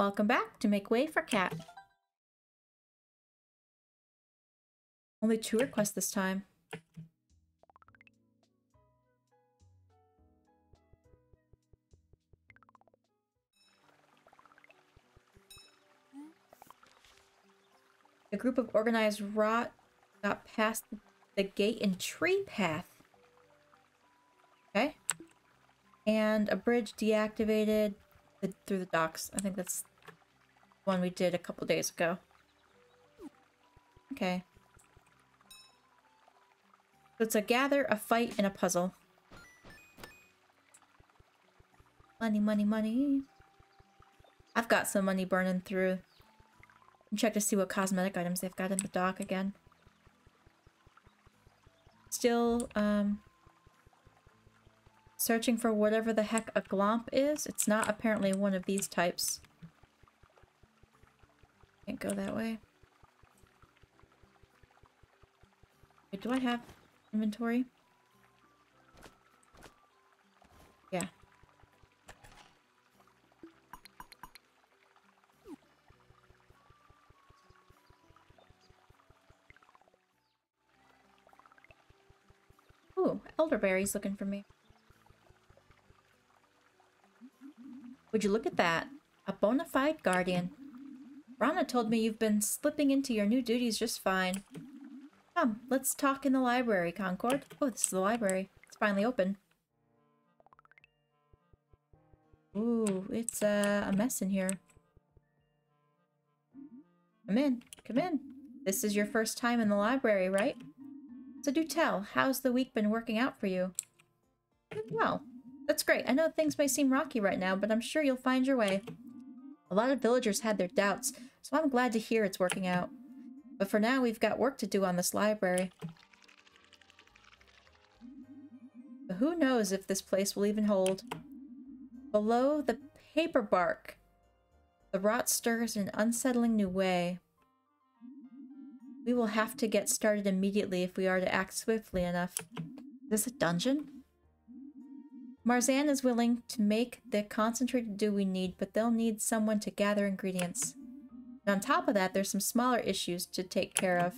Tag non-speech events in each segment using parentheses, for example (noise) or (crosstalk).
Welcome back to make way for Cat. Only two requests this time. A group of organized rot got past the gate and tree path. Okay. And a bridge deactivated the, through the docks. I think that's one we did a couple days ago. Okay. So it's a gather, a fight, and a puzzle. Money, money, money. I've got some money burning through. Check to see what cosmetic items they've got in the dock again. Still, um... Searching for whatever the heck a glomp is. It's not apparently one of these types. Can't go that way. Wait, do I have inventory? Yeah. Ooh, elderberry's looking for me. Would you look at that? A bona fide guardian. Rana told me you've been slipping into your new duties just fine. Come, let's talk in the library, Concord. Oh, this is the library. It's finally open. Ooh, it's uh, a mess in here. Come in, come in. This is your first time in the library, right? So do tell, how's the week been working out for you? Well, that's great. I know things may seem rocky right now, but I'm sure you'll find your way. A lot of villagers had their doubts, so I'm glad to hear it's working out. But for now, we've got work to do on this library. But who knows if this place will even hold. Below the paper bark, the rot stirs in an unsettling new way. We will have to get started immediately if we are to act swiftly enough. Is this a dungeon? Marzanne is willing to make the concentrated dew we need, but they'll need someone to gather ingredients. On top of that, there's some smaller issues to take care of.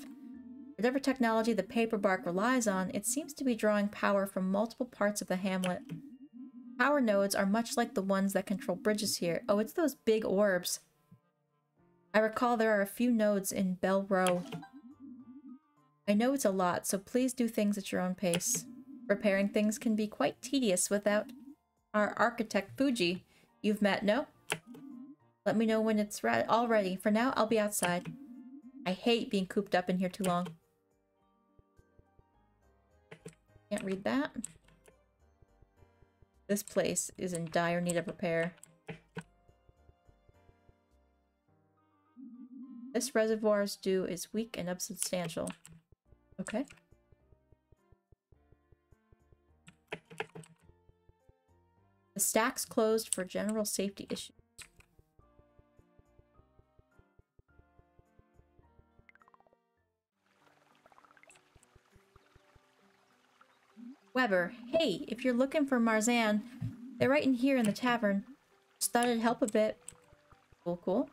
Whatever technology the paper bark relies on, it seems to be drawing power from multiple parts of the hamlet. Power nodes are much like the ones that control bridges here. Oh, it's those big orbs. I recall there are a few nodes in Bell Row. I know it's a lot, so please do things at your own pace. Repairing things can be quite tedious without our architect Fuji. You've met, no? Let me know when it's re all ready. For now, I'll be outside. I hate being cooped up in here too long. Can't read that. This place is in dire need of repair. This reservoir's dew is weak and unsubstantial. Okay. The stack's closed for general safety issues. Weber, hey, if you're looking for Marzanne, they're right in here in the tavern. Just thought it'd help a bit. Cool, cool.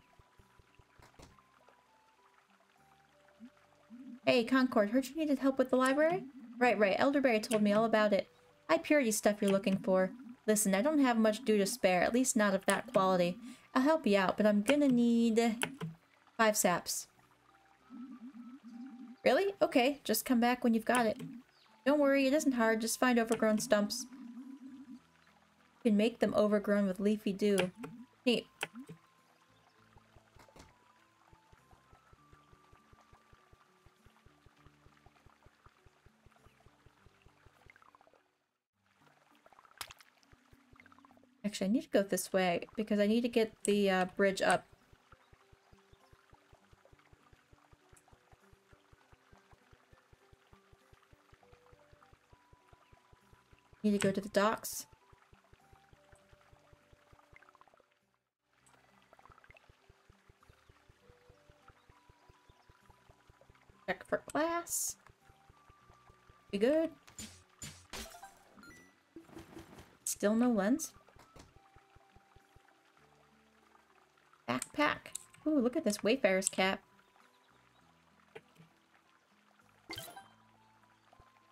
Hey, Concord, heard you needed help with the library? Right, right, Elderberry told me all about it. High purity stuff you're looking for. Listen, I don't have much dew to spare, at least not of that quality. I'll help you out, but I'm gonna need... five saps. Really? Okay, just come back when you've got it. Don't worry, it isn't hard, just find overgrown stumps. You can make them overgrown with leafy dew. Neat. Actually, I need to go this way because I need to get the uh, bridge up. Need to go to the docks. Check for glass. Be good. Still no lens. Backpack. Ooh, look at this Wayfarer's cap.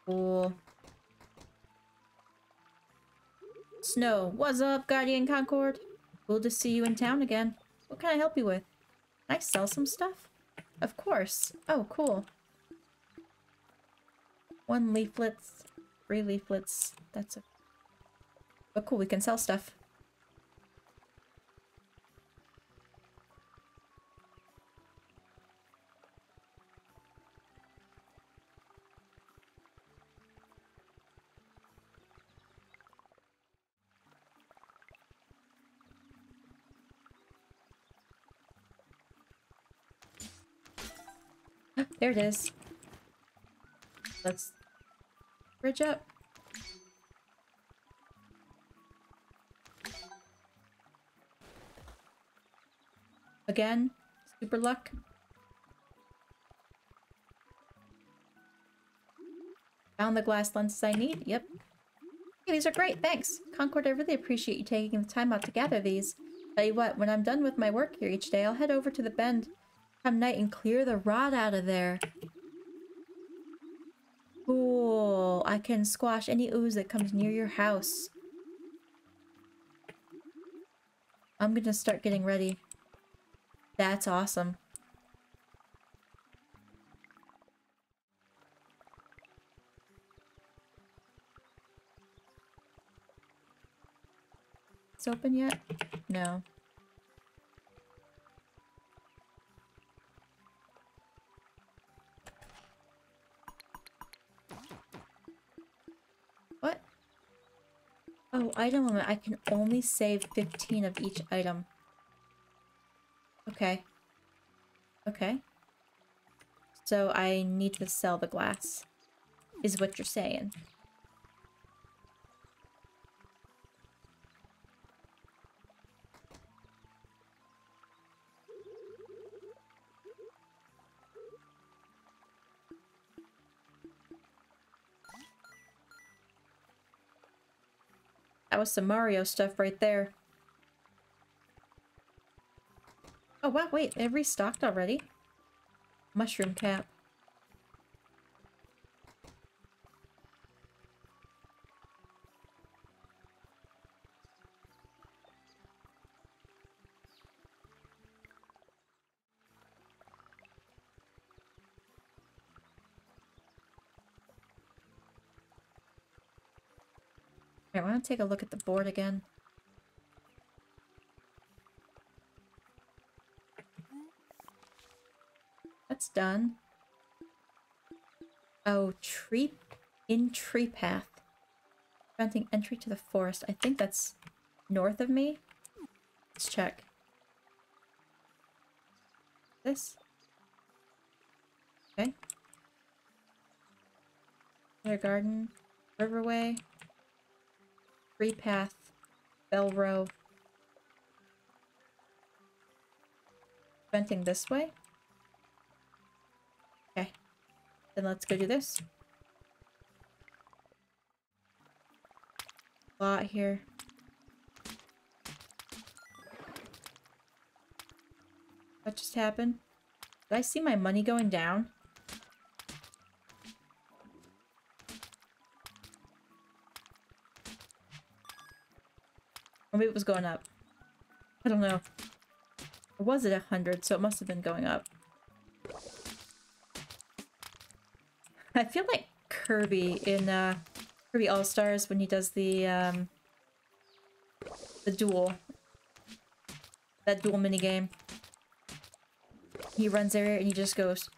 Cool. Snow, what's up, Guardian Concord? Cool to see you in town again. What can I help you with? Can I sell some stuff? Of course. Oh, cool. One leaflets, three leaflets. That's a... But cool, we can sell stuff. (laughs) there it is. Let's bridge up. Again, super luck. Found the glass lenses I need. Yep. Hey, these are great, thanks. Concord, I really appreciate you taking the time out to gather these. Tell you what, when I'm done with my work here each day, I'll head over to the bend come night and clear the rot out of there. Cool. I can squash any ooze that comes near your house. I'm gonna start getting ready. That's awesome. It's open yet? No. Oh, item limit. I can only save 15 of each item. Okay. Okay. So I need to sell the glass, is what you're saying. That was some Mario stuff right there. Oh wow, wait, it restocked already? Mushroom cap. I want to take a look at the board again. That's done. Oh, tree in tree path. Preventing entry to the forest. I think that's north of me. Let's check. This? Okay. Their garden. Riverway. Free path. Bell row. Venting this way? Okay. Then let's go do this. Lot here. What just happened? Did I see my money going down? Maybe it was going up. I don't know. Or was it a hundred, so it must have been going up. I feel like Kirby in uh, Kirby All-Stars when he does the um, the duel. That duel minigame. He runs there and he just goes!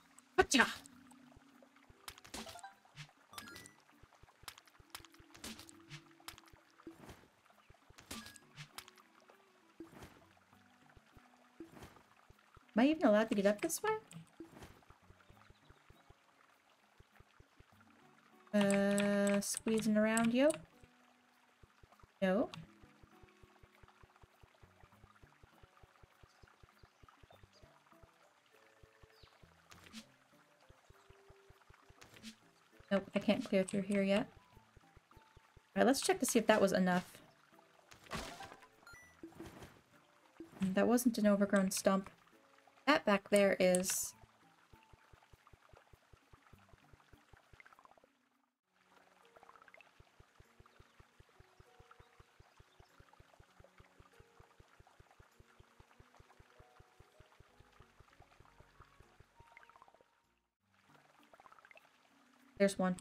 Am I even allowed to get up this way? Uh, squeezing around you? No. Nope, I can't clear through here yet. Alright, let's check to see if that was enough. That wasn't an overgrown stump. That back there is... There's one.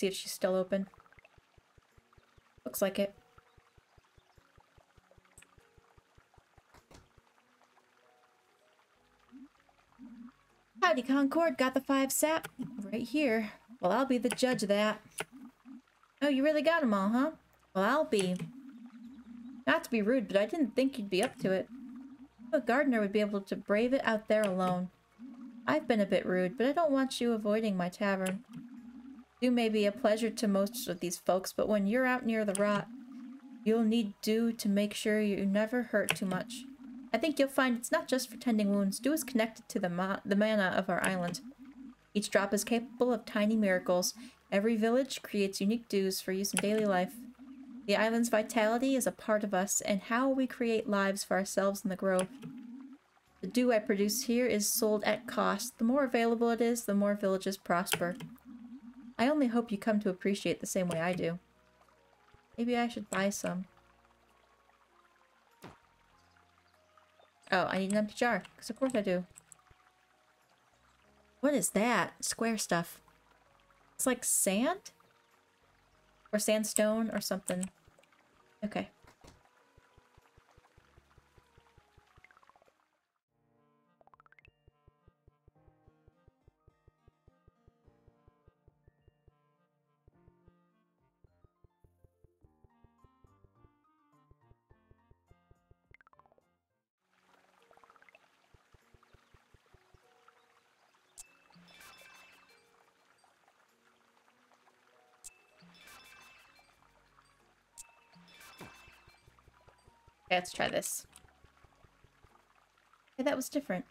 See if she's still open. Looks like it. Howdy, Concord. Got the five sap? Right here. Well, I'll be the judge of that. Oh, you really got them all, huh? Well, I'll be. Not to be rude, but I didn't think you'd be up to it. A gardener would be able to brave it out there alone. I've been a bit rude, but I don't want you avoiding my tavern. You may be a pleasure to most of these folks, but when you're out near the rot, you'll need dew to make sure you never hurt too much. I think you'll find it's not just for tending wounds. Dew is connected to the, ma the mana of our island. Each drop is capable of tiny miracles. Every village creates unique dews for use in daily life. The island's vitality is a part of us and how we create lives for ourselves in the grove. The dew I produce here is sold at cost. The more available it is, the more villages prosper. I only hope you come to appreciate the same way I do. Maybe I should buy some. Oh, I need an empty jar. Because of course I do. What is that? Square stuff. It's like sand? Or sandstone or something. Okay. Okay, let's try this. Okay, that was different.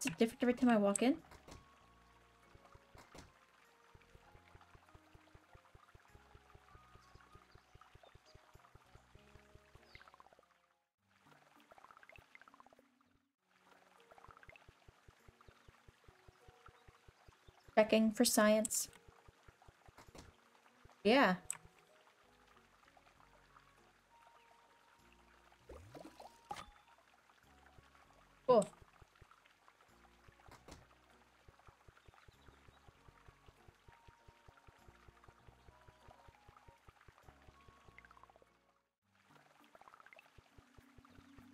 Is it different every time I walk in? Checking for science. Yeah. Cool.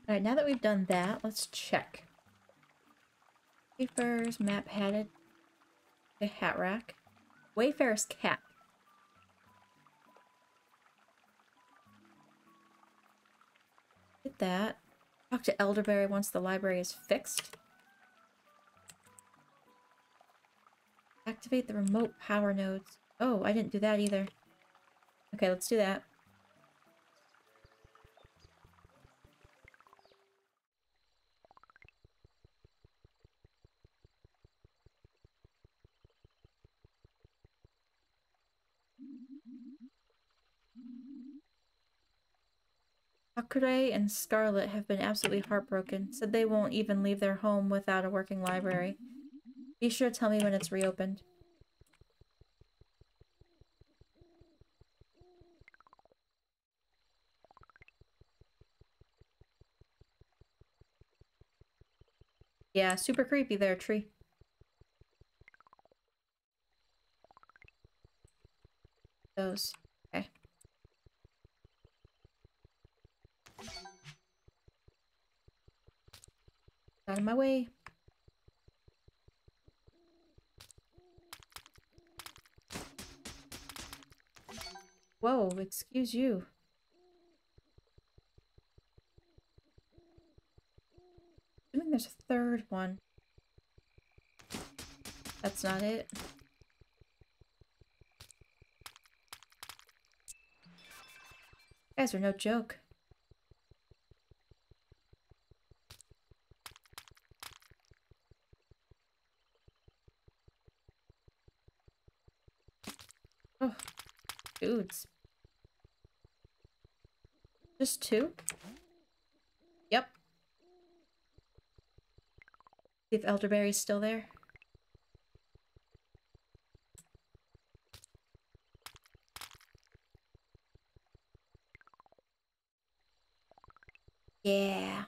Alright, now that we've done that, let's check. Wayfarer's map hatted. The hat rack. Wayfarer's cap. That. Talk to Elderberry once the library is fixed. Activate the remote power nodes. Oh, I didn't do that either. Okay, let's do that. Hakurei and Scarlet have been absolutely heartbroken, said they won't even leave their home without a working library. Be sure to tell me when it's reopened. Yeah, super creepy there, tree. Those. Out of my way. Whoa, excuse you. Assuming there's a third one. That's not it. guys are no joke. Oh, dudes. Just two? Yep. See if Elderberry's still there. Yeah.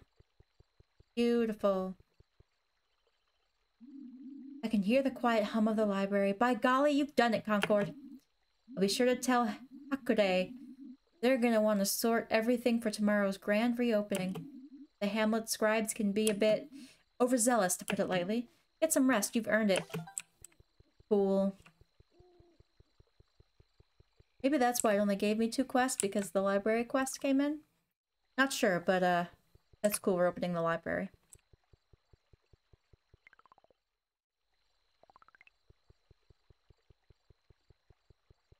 Beautiful. I can hear the quiet hum of the library. By golly, you've done it, Concord. I'll be sure to tell Hakurei. They're gonna want to sort everything for tomorrow's grand reopening. The Hamlet scribes can be a bit overzealous, to put it lightly. Get some rest, you've earned it. Cool. Maybe that's why it only gave me two quests, because the library quest came in? Not sure, but uh, that's cool. We're opening the library.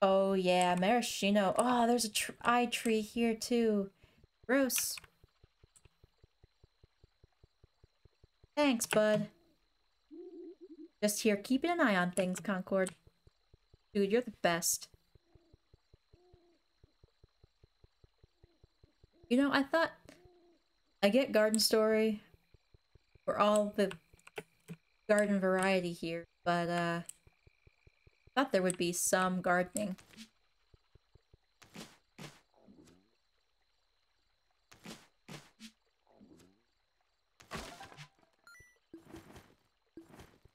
Oh yeah, maraschino. Oh, there's a tr eye tree here too. Gross. Thanks, bud. Just here keeping an eye on things, Concord. Dude, you're the best. You know, I thought I get garden story for all the garden variety here, but uh thought there would be some gardening.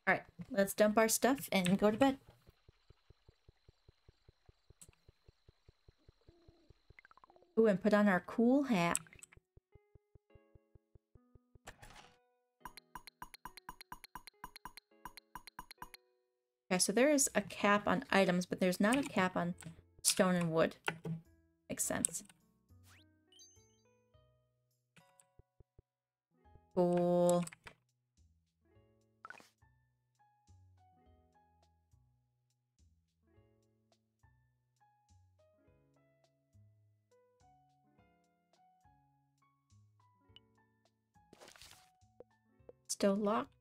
Alright, let's dump our stuff and go to bed. Ooh, and put on our cool hat. Okay, so there is a cap on items, but there's not a cap on stone and wood. Makes sense. Cool. Still locked.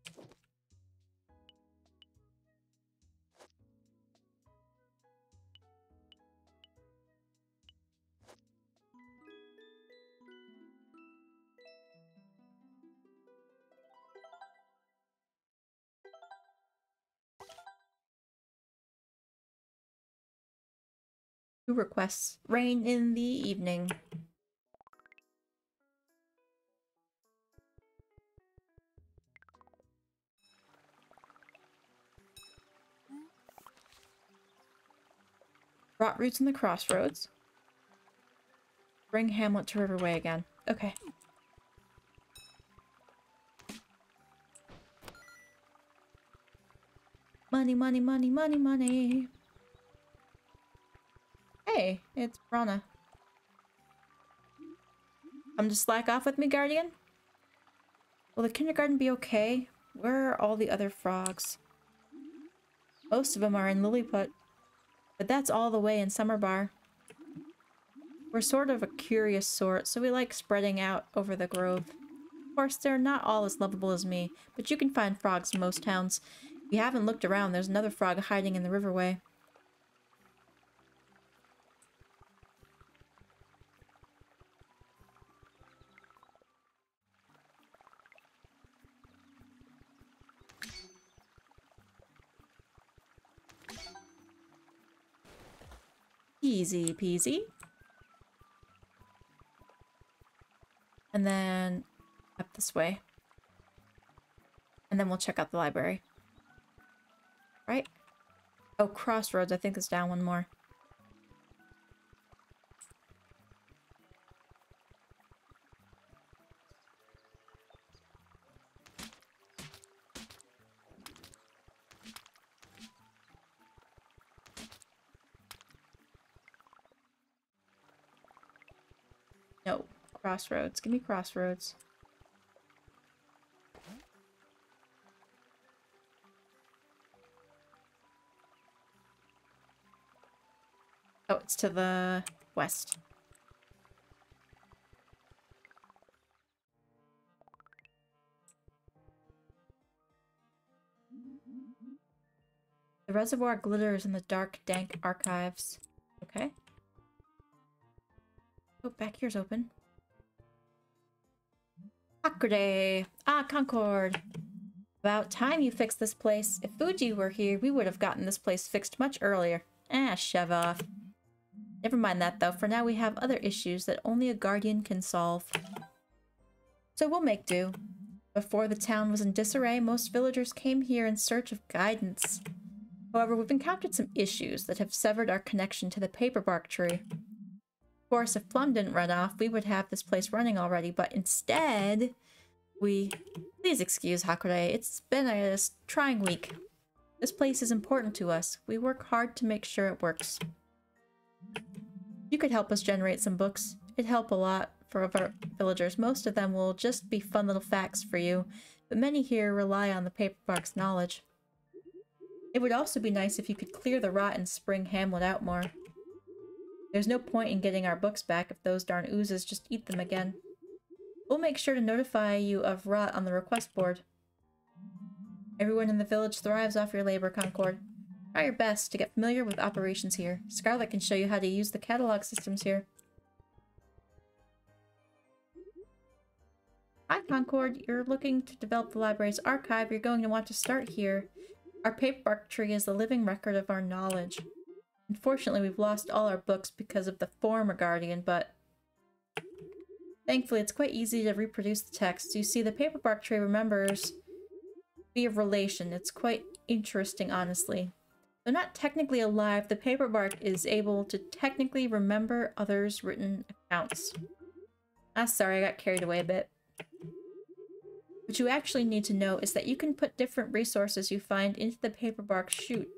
Requests rain in the evening? Rot roots in the crossroads. Spring Hamlet to Riverway again. Okay. Money, money, money, money, money. Hey, it's. Come to slack off with me, Guardian? Will the kindergarten be okay? Where are all the other frogs? Most of them are in Lilliput. But that's all the way in Summer Bar. We're sort of a curious sort, so we like spreading out over the grove. Of course, they're not all as lovable as me, but you can find frogs in most towns. If you haven't looked around, there's another frog hiding in the riverway. Easy peasy. And then up this way. And then we'll check out the library. Right? Oh, Crossroads, I think is down one more. crossroads. Give me crossroads. Oh, it's to the west. The reservoir glitters in the dark, dank archives. Okay. Oh, back here's open. Hakurei! Ah, Concord! About time you fixed this place. If Fuji were here, we would have gotten this place fixed much earlier. Ah, shove off. Never mind that, though. For now, we have other issues that only a Guardian can solve. So we'll make do. Before the town was in disarray, most villagers came here in search of guidance. However, we've encountered some issues that have severed our connection to the paperbark tree. Of course, if Plum didn't run off, we would have this place running already, but instead, we... Please excuse Hakurei, it's been a trying week. This place is important to us. We work hard to make sure it works. You could help us generate some books. It'd help a lot for our villagers. Most of them will just be fun little facts for you, but many here rely on the paperbark's knowledge. It would also be nice if you could clear the rot and spring Hamlet out more. There's no point in getting our books back if those darn oozes just eat them again. We'll make sure to notify you of rot on the request board. Everyone in the village thrives off your labor, Concord. Try your best to get familiar with operations here. Scarlet can show you how to use the catalog systems here. Hi, Concord. You're looking to develop the library's archive. You're going to want to start here. Our paperbark tree is the living record of our knowledge. Unfortunately, we've lost all our books because of the former Guardian, but Thankfully, it's quite easy to reproduce the text. You see, the paperbark tree remembers be of relation. It's quite interesting, honestly. Though not technically alive, the paperbark is able to technically remember others' written accounts. Ah, sorry, I got carried away a bit. What you actually need to know is that you can put different resources you find into the paperbark chute.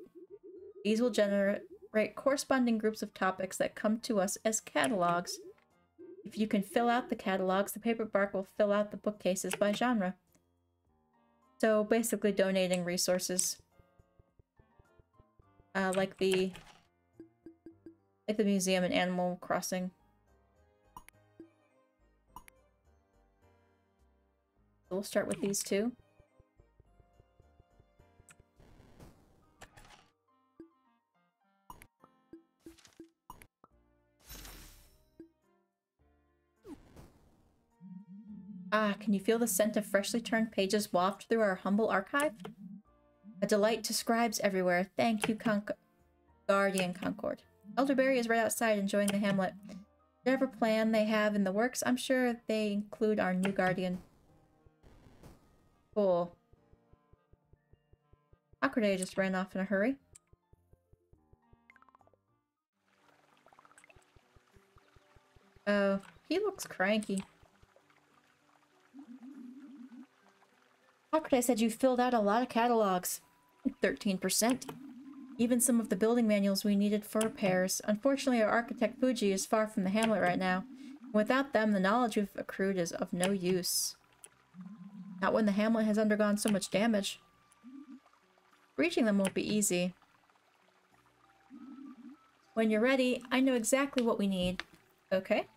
These will generate corresponding groups of topics that come to us as catalogs. If you can fill out the catalogs, the paper bark will fill out the bookcases by genre. So basically donating resources. Uh, like the like the museum and Animal Crossing. we'll start with these two. Ah, can you feel the scent of freshly turned pages waft through our humble archive? A delight to scribes everywhere. Thank you, Con Guardian Concord. Elderberry is right outside enjoying the hamlet. Whatever plan they have in the works, I'm sure they include our new Guardian. Cool. Hakurei just ran off in a hurry. Oh, he looks cranky. Hakurei said you filled out a lot of catalogs. 13%. Even some of the building manuals we needed for repairs. Unfortunately, our architect Fuji is far from the hamlet right now. Without them, the knowledge we've accrued is of no use. Not when the hamlet has undergone so much damage. Reaching them won't be easy. When you're ready, I know exactly what we need. Okay.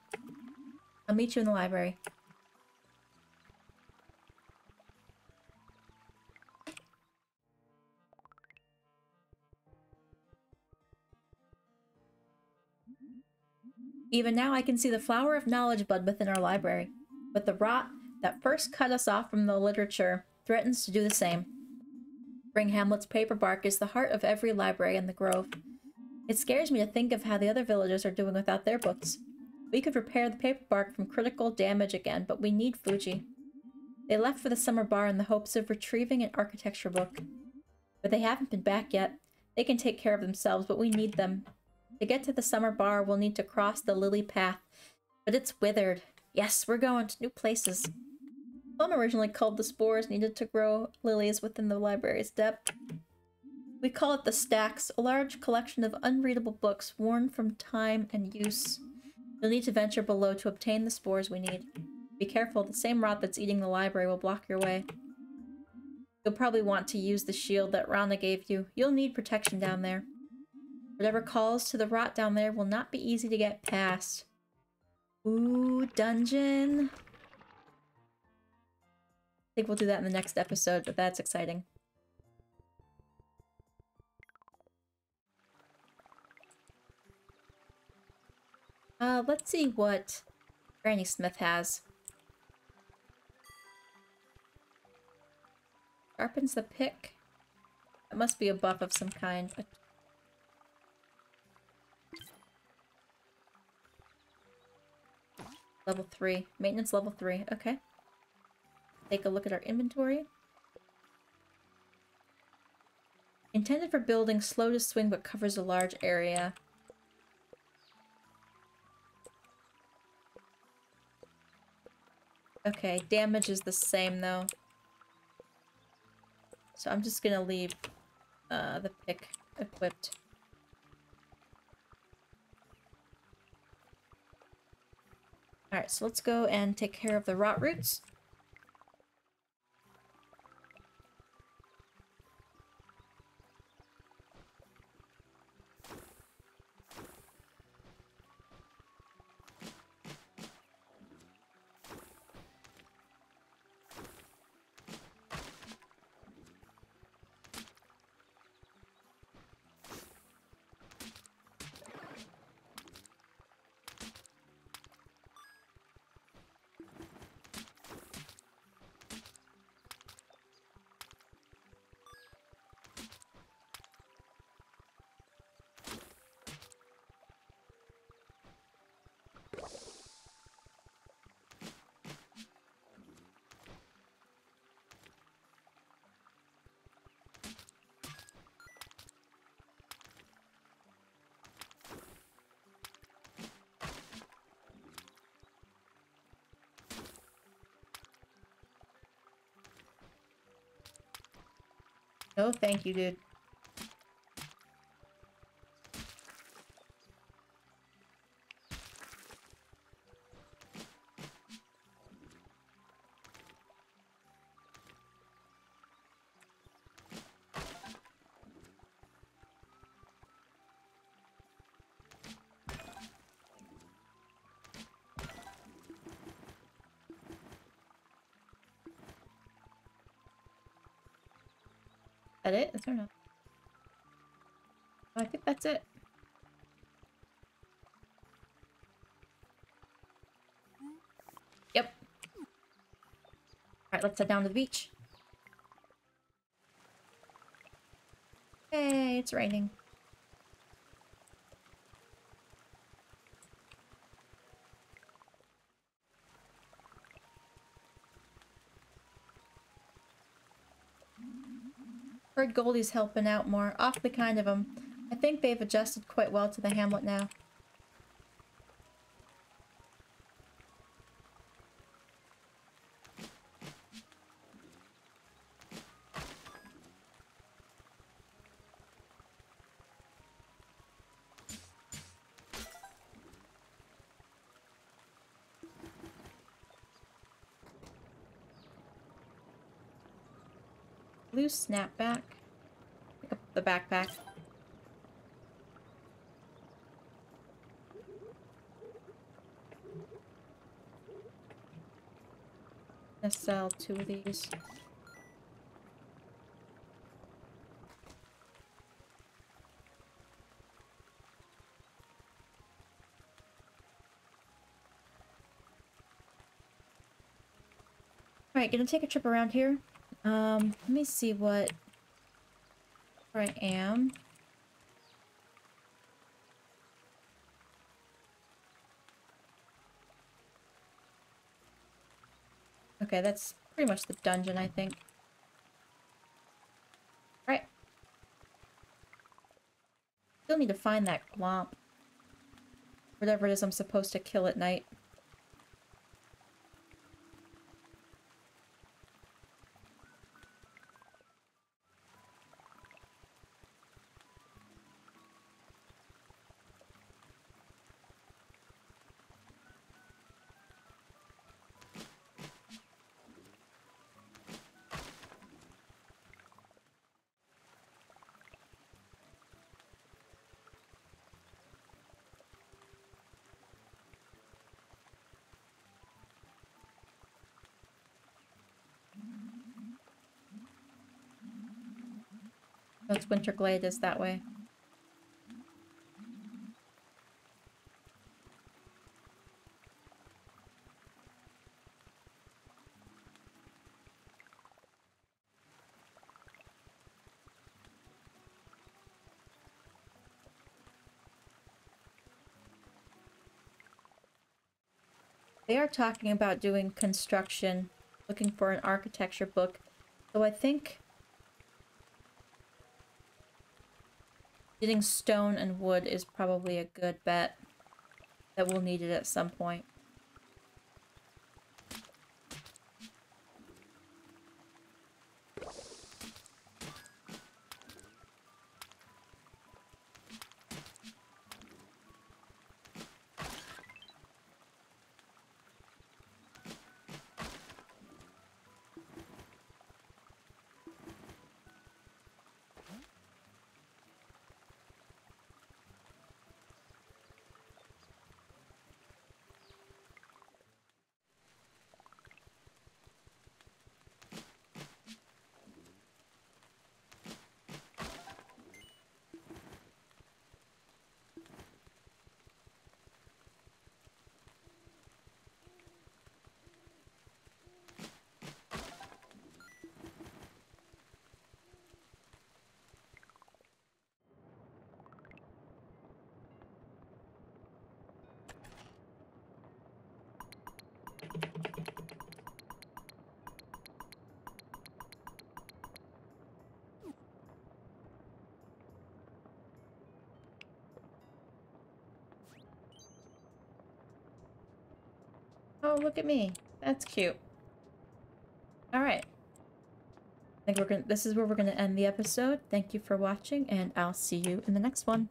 I'll meet you in the library. Even now I can see the flower of knowledge bud within our library. But the rot that first cut us off from the literature threatens to do the same. Spring Hamlet's paperbark is the heart of every library in the Grove. It scares me to think of how the other villagers are doing without their books. We could repair the paper bark from critical damage again, but we need Fuji. They left for the summer bar in the hopes of retrieving an architecture book. But they haven't been back yet. They can take care of themselves, but we need them. To get to the summer bar, we'll need to cross the lily path. But it's withered. Yes, we're going to new places. Plum originally called the spores needed to grow lilies within the library's depth. We call it the stacks, a large collection of unreadable books worn from time and use. You'll need to venture below to obtain the spores we need. Be careful, the same rot that's eating the library will block your way. You'll probably want to use the shield that Rana gave you. You'll need protection down there. Whatever calls to the rot down there will not be easy to get past. Ooh, dungeon. I think we'll do that in the next episode, but that's exciting. Uh, let's see what Granny Smith has. Sharpens the pick. That must be a buff of some kind. Level 3. Maintenance level 3. Okay. Take a look at our inventory. Intended for building, slow to swing but covers a large area. Okay, damage is the same though. So I'm just gonna leave uh, the pick equipped. Alright, so let's go and take care of the rot roots. No, thank you, dude. That it? Is there not? I think that's it. Yep. Alright, let's head down to the beach. Hey, it's raining. Goldie's helping out more. Awfully kind of him. I think they've adjusted quite well to the hamlet now. Blue snapback. The backpack. Sell two of these. Alright, gonna take a trip around here. Um, let me see what where I am. Okay, that's pretty much the dungeon, I think. Right. Still need to find that glomp. Whatever it is I'm supposed to kill at night. That's Winterglade is that way. They are talking about doing construction, looking for an architecture book. So I think getting stone and wood is probably a good bet that we'll need it at some point. Oh, look at me. That's cute. Alright. I think we're gonna this is where we're gonna end the episode. Thank you for watching, and I'll see you in the next one.